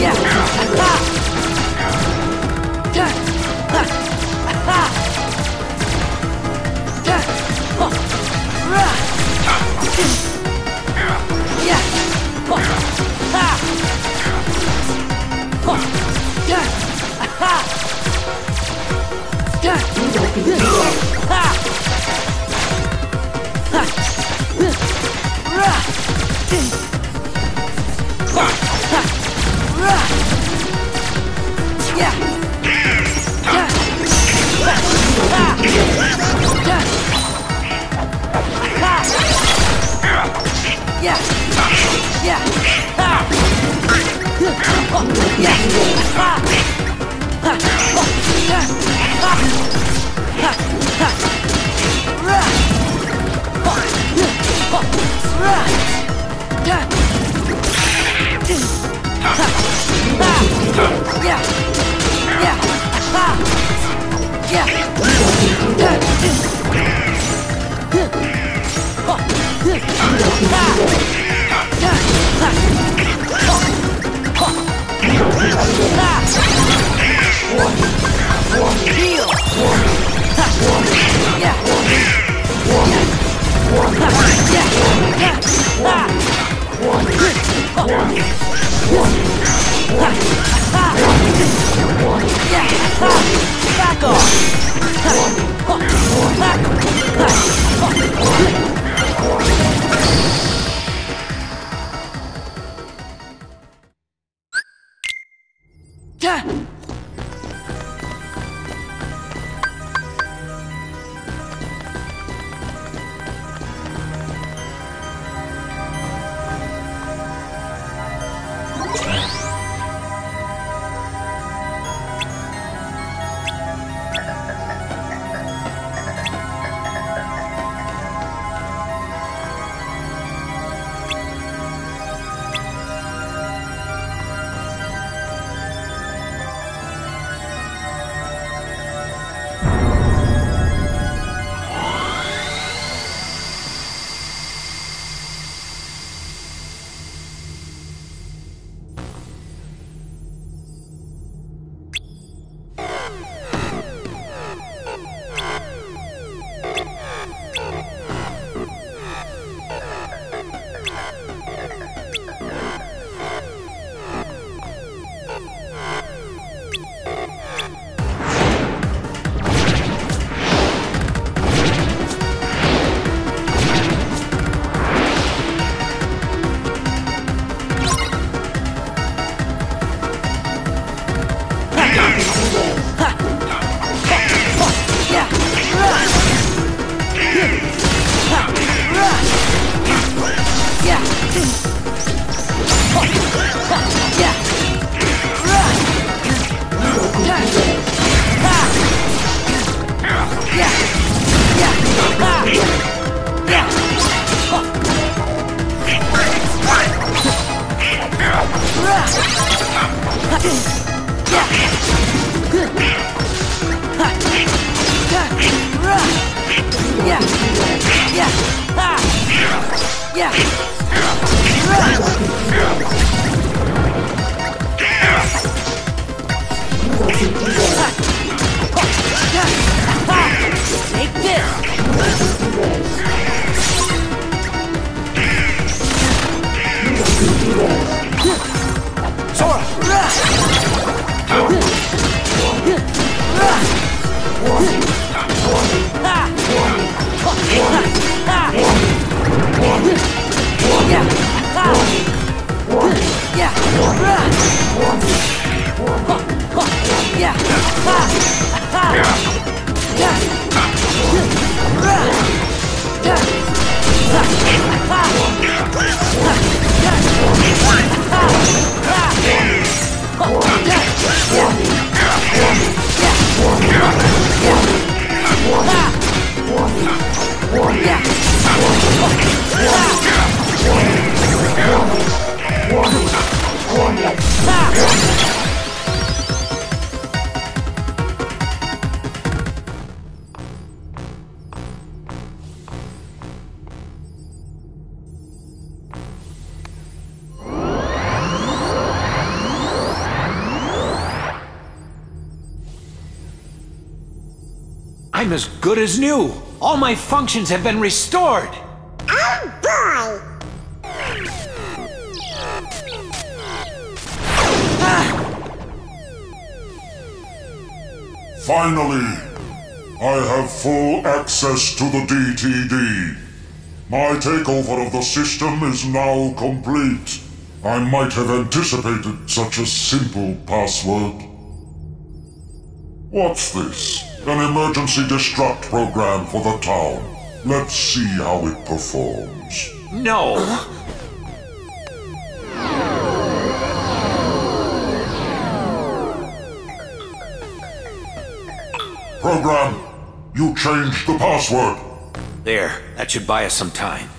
Yeah! Ha. Back off! As good as new. All my functions have been restored. Oh boy! Finally, I have full access to the DTD. My takeover of the system is now complete. I might have anticipated such a simple password. What's this? An emergency destruct program for the town. Let's see how it performs. No. Program, you changed the password. There, that should buy us some time.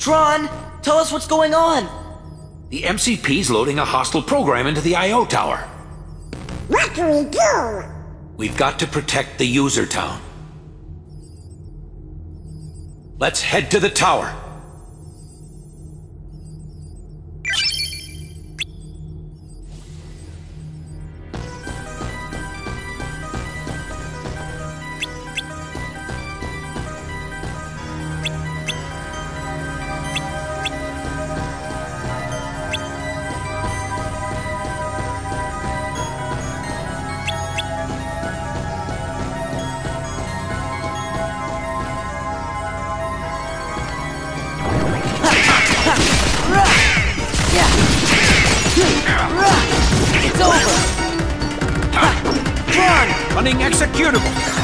Tron, tell us what's going on. The MCP's loading a hostile program into the I.O. tower. What do we do? We've got to protect the user town. Let's head to the tower. Executable.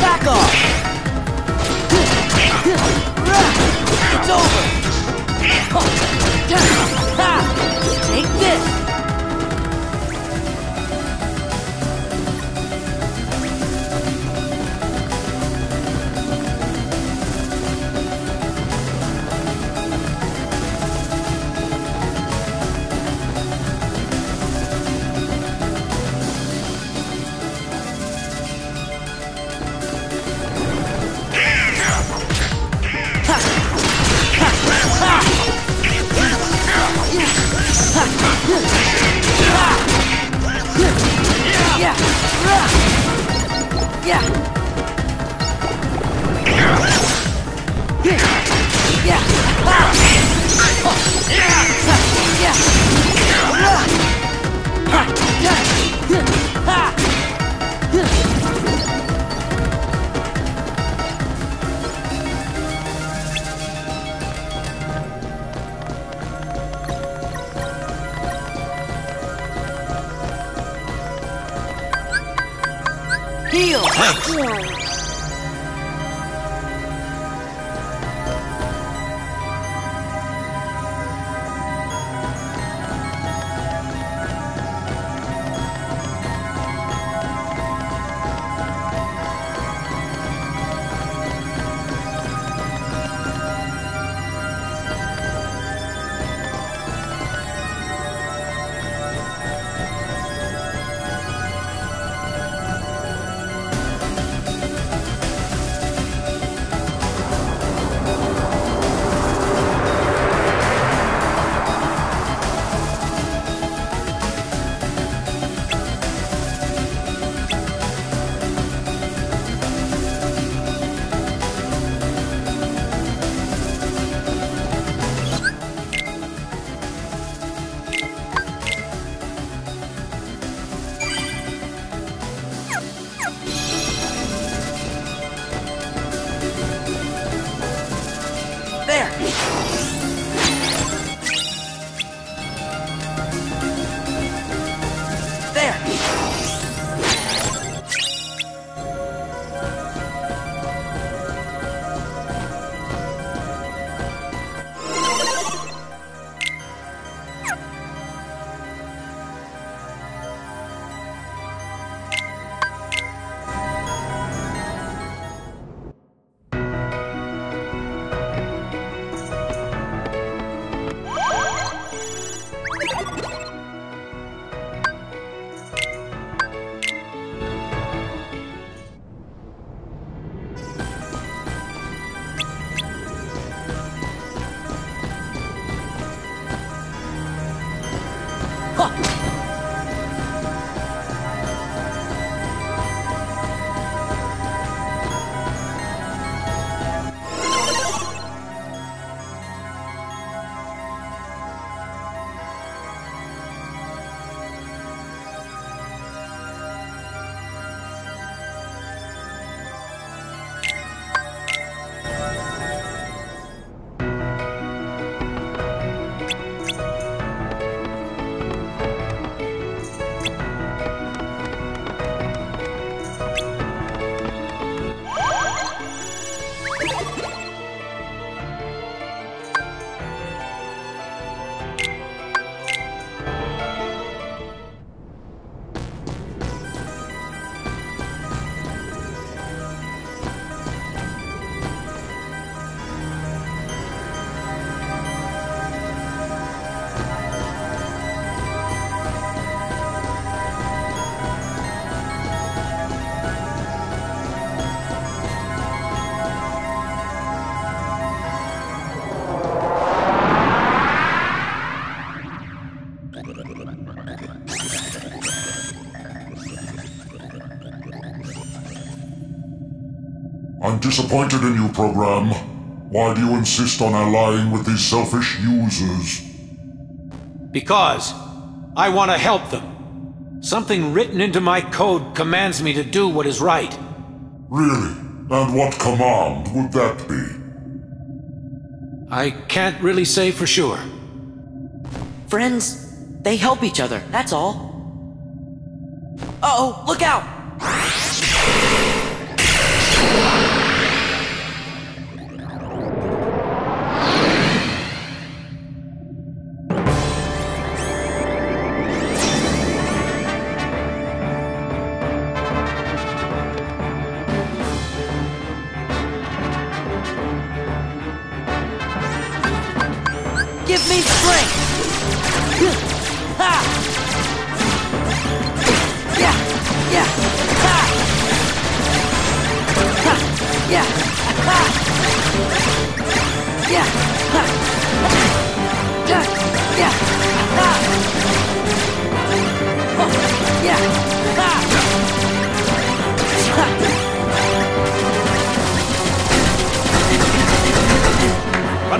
Back off! It's over! Take this! I'm disappointed in you, program. Why do you insist on allying with these selfish users? Because I want to help them. Something written into my code commands me to do what is right. Really? And what command would that be? I can't really say for sure. Friends, they help each other, that's all. Uh oh, look out!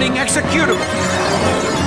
running executable.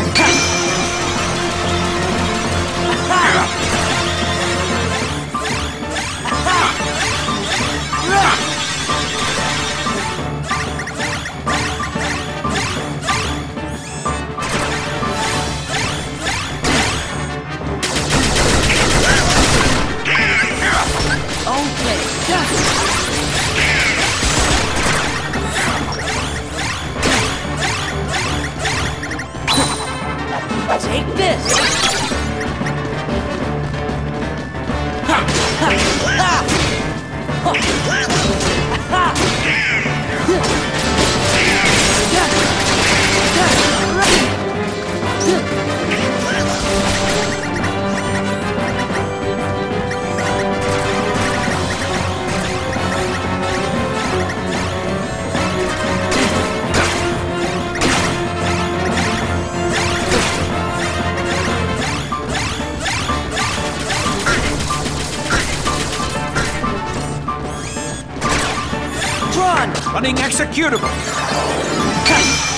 running executable.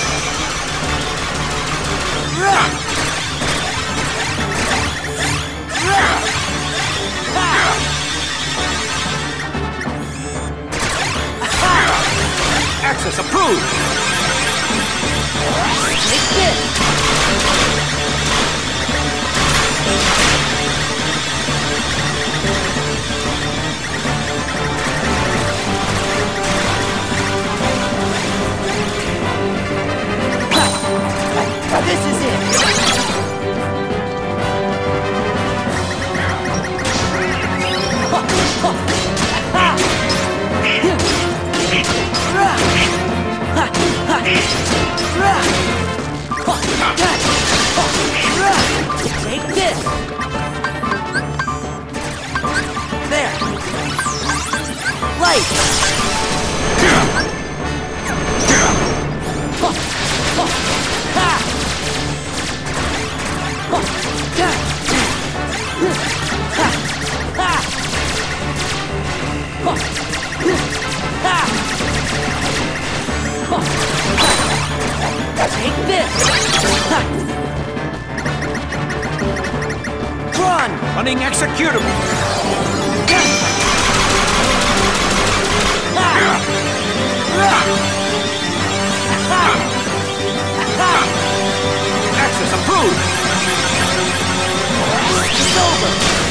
There. Take this! running executable. Access approved! It's over!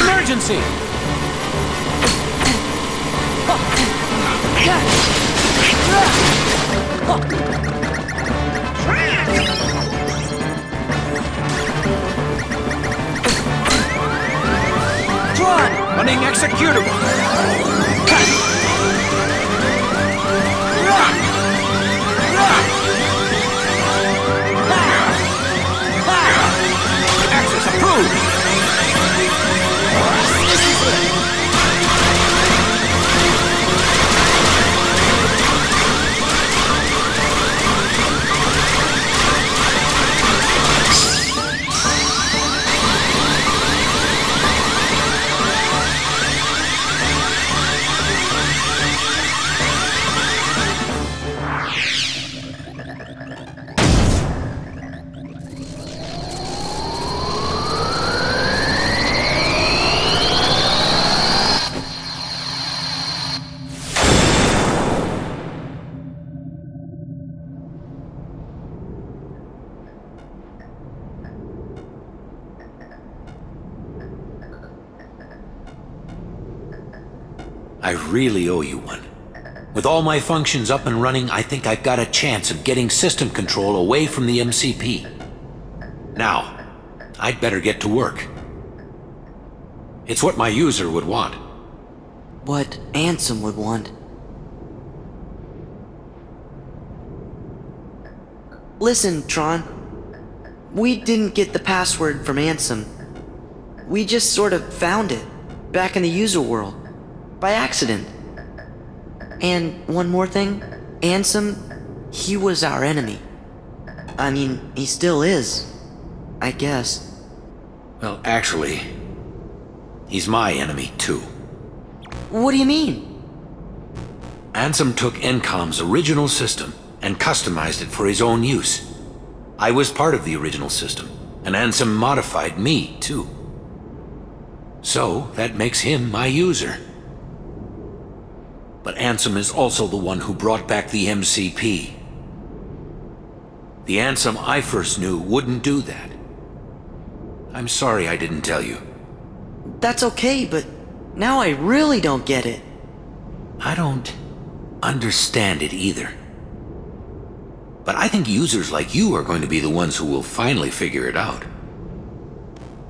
Emergency! Running executable! Brasil! Really owe you one. With all my functions up and running, I think I've got a chance of getting system control away from the MCP. Now, I'd better get to work. It's what my user would want. What Ansem would want. Listen, Tron. We didn't get the password from Ansem. We just sort of found it, back in the user world, by accident. And one more thing, Ansem, he was our enemy. I mean, he still is. I guess. Well, actually, he's my enemy, too. What do you mean? Ansem took Encom's original system and customized it for his own use. I was part of the original system, and Ansem modified me, too. So, that makes him my user. But Ansem is also the one who brought back the MCP. The Ansem I first knew wouldn't do that. I'm sorry I didn't tell you. That's okay, but now I really don't get it. I don't understand it either. But I think users like you are going to be the ones who will finally figure it out.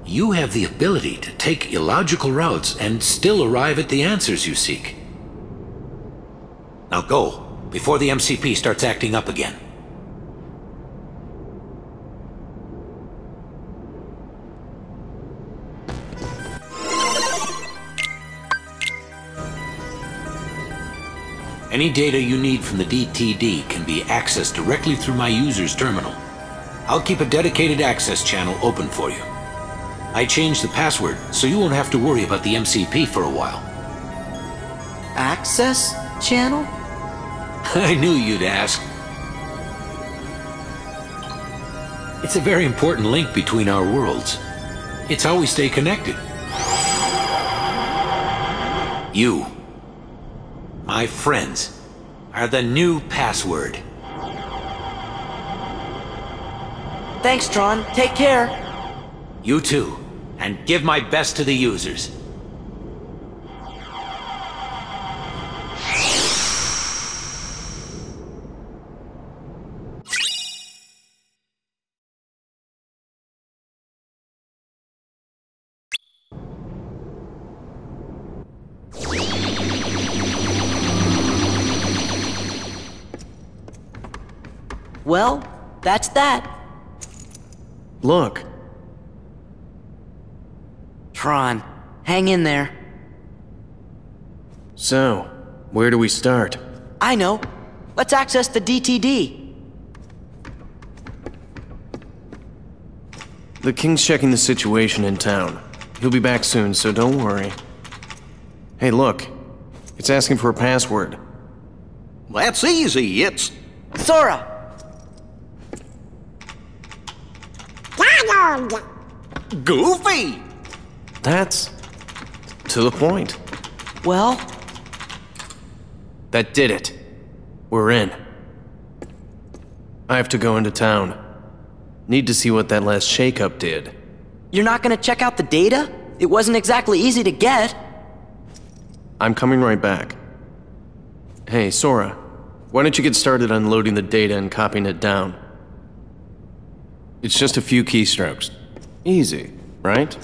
You have the ability to take illogical routes and still arrive at the answers you seek. Now go, before the MCP starts acting up again. Any data you need from the DTD can be accessed directly through my user's terminal. I'll keep a dedicated access channel open for you. I changed the password, so you won't have to worry about the MCP for a while. Access channel? I knew you'd ask. It's a very important link between our worlds. It's how we stay connected. You, my friends, are the new password. Thanks, Tron. Take care. You too, and give my best to the users. Well, that's that. Look, Tron, hang in there. so, where do we start? I know. Let's access the DTD. The King's checking the situation in town. He'll be back soon, so don't worry. Hey, look. It's asking for a password. That's easy. It's Sora! Donald! Goofy. That's to the point. Well, That did it. We're in. I have to go into town. Need to see what that last shakeup did. you're not gonna check out the data? It wasn't exactly easy to get. I'm coming right back. Hey, Sora, why don't you get started unloading the data and copying it down? It's just a few keystrokes. Easy, right?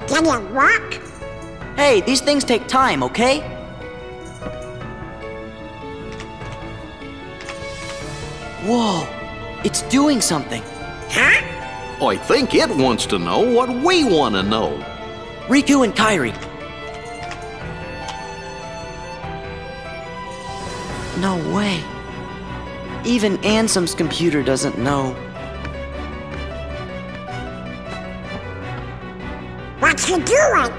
Can you walk? Hey, these things take time, okay? Whoa, it's doing something. Huh? I think it wants to know what we want to know. Riku and Kairi. No way. Even Ansem's computer doesn't know. What's he doing?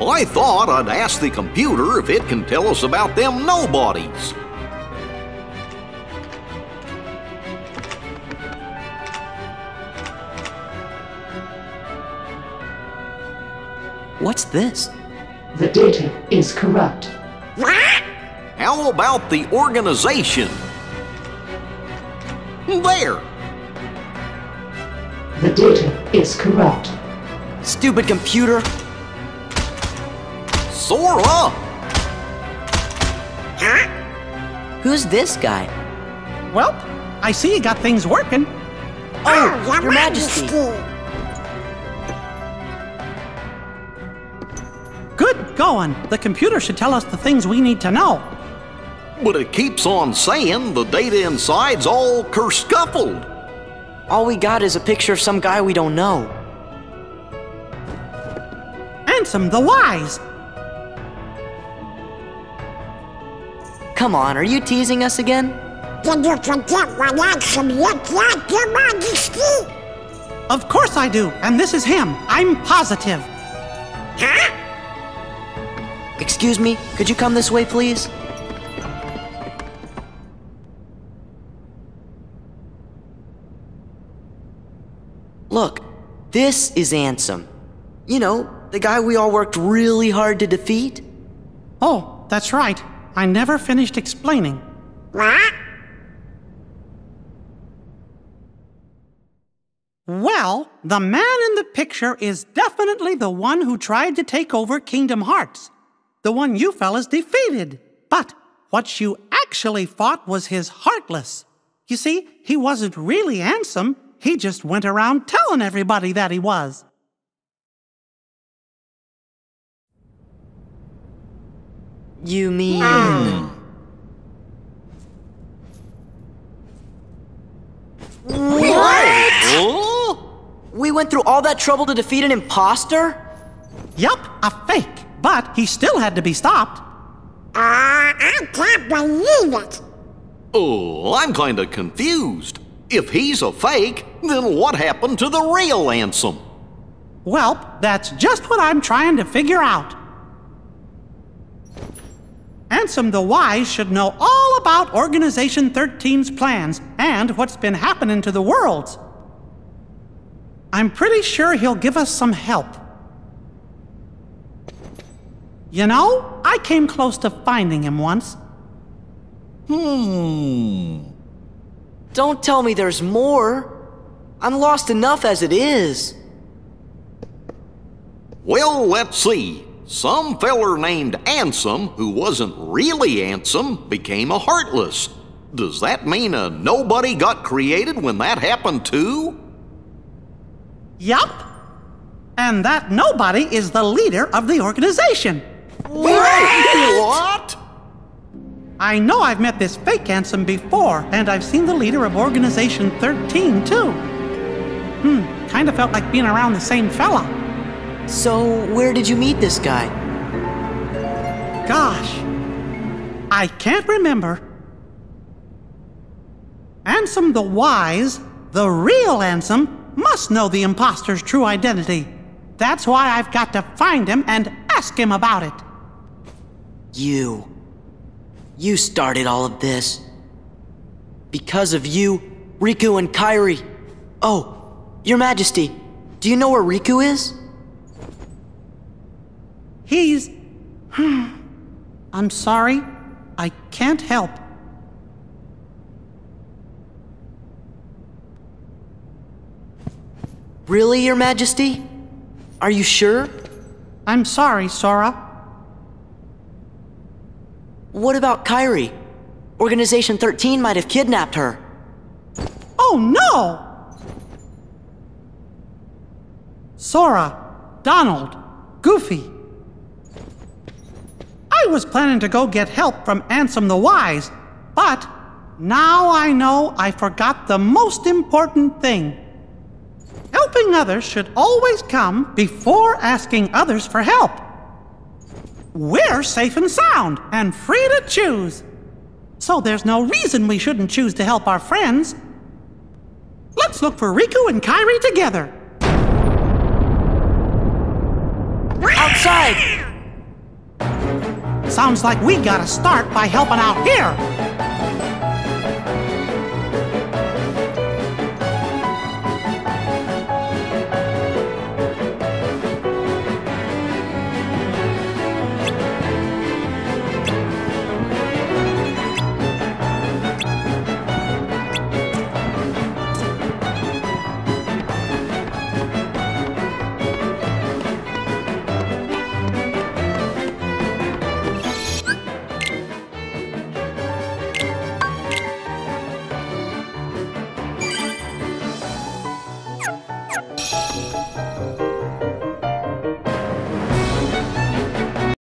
I thought I'd ask the computer if it can tell us about them nobodies. What's this? The data is corrupt. What? How about the organization? There! The data is corrupt. Stupid computer. Sora! Who's this guy? Well, I see you got things working. Oh, Your Majesty. Good going. The computer should tell us the things we need to know. But it keeps on saying the data inside's all kerscuffled. All we got is a picture of some guy we don't know. Ansem the Wise. Come on, are you teasing us again? Did you forget what Ansem looked like, Your Majesty? Of course I do, and this is him. I'm positive. Huh? Excuse me, could you come this way, please? Look, this is Ansem. You know, the guy we all worked really hard to defeat. Oh, that's right. I never finished explaining. What? Well, the man in the picture is definitely the one who tried to take over Kingdom Hearts. The one you fellas defeated. But what you actually fought was his Heartless. You see, he wasn't really handsome. He just went around telling everybody that he was. You mean. Oh? We went through all that trouble to defeat an imposter? Yup, a fake. But he still had to be stopped. Uh, I can't believe it. Oh, I'm kinda confused. If he's a fake, then what happened to the real Ansem? Well, that's just what I'm trying to figure out. Ansem the Wise should know all about Organization 13's plans and what's been happening to the worlds. I'm pretty sure he'll give us some help. You know, I came close to finding him once. Hmm. Don't tell me there's more. I'm lost enough as it is. Well, let's see. Some feller named Ansem, who wasn't really Ansem, became a Heartless. Does that mean a nobody got created when that happened too? Yup. And that nobody is the leader of the organization. What? I know I've met this fake Ansem before, and I've seen the leader of Organization 13 too. Hmm, kinda felt like being around the same fella. So, where did you meet this guy? Gosh, I can't remember. Ansem the Wise, the real Ansem, must know the imposter's true identity. That's why I've got to find him and ask him about it. You. You started all of this. Because of you, Riku and Kairi. Oh, Your Majesty, do you know where Riku is? He's. Hmm, I'm sorry. I can't help. Really, Your Majesty? Are you sure? I'm sorry, Sora. What about Kairi? Organization 13 might have kidnapped her. Oh no! Sora, Donald, Goofy. I was planning to go get help from Ansem the Wise, but now I know I forgot the most important thing. Helping others should always come before asking others for help. We're safe and sound and free to choose. So there's no reason we shouldn't choose to help our friends. Let's look for Riku and Kairi together. Outside! Sounds like we gotta start by helping out here.